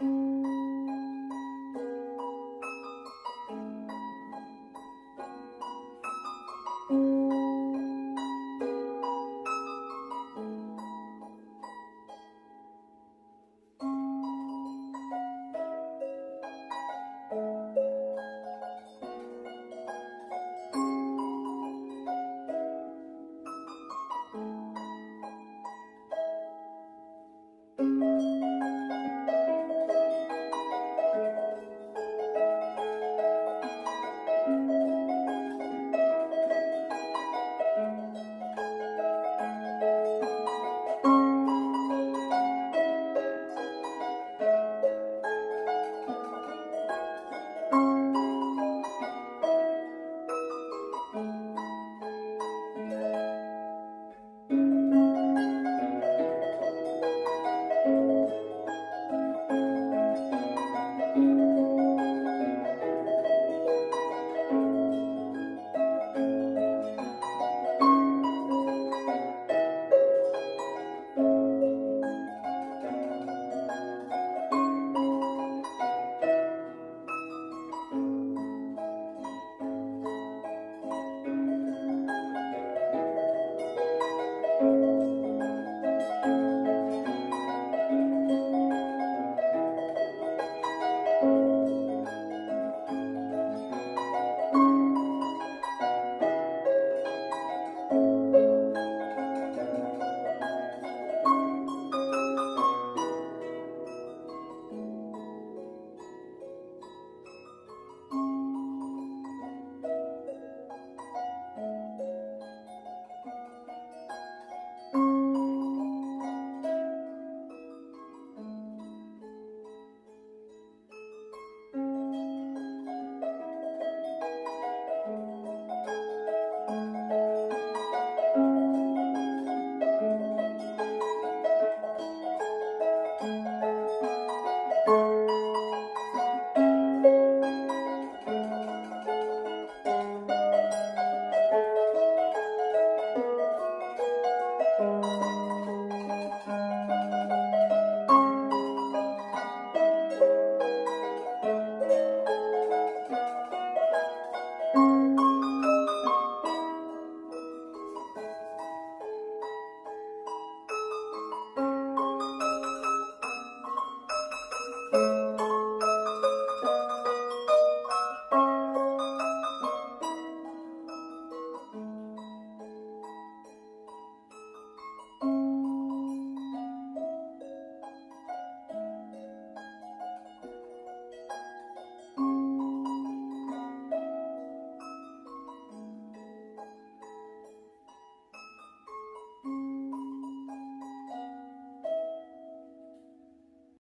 thank you Música